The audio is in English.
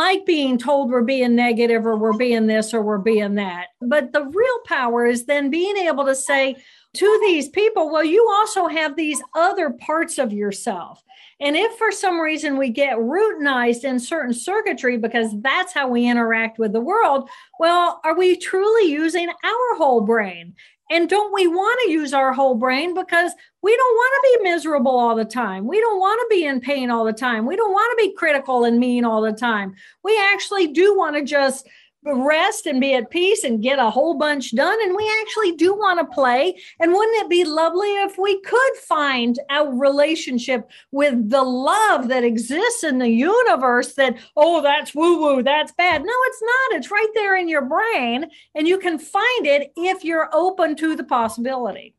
like being told we're being negative or we're being this or we're being that. But the real power is then being able to say to these people, well, you also have these other parts of yourself. And if for some reason we get routinized in certain circuitry because that's how we interact with the world, well, are we truly using our whole brain? And don't we want to use our whole brain because we don't want to be miserable all the time. We don't want to be in pain all the time. We don't want to be critical and mean all the time. We actually do want to just rest and be at peace and get a whole bunch done. And we actually do want to play. And wouldn't it be lovely if we could find a relationship with the love that exists in the universe that, oh, that's woo woo, that's bad? No, it's not. It's right there in your brain. And you can find it if you're open to the possibility.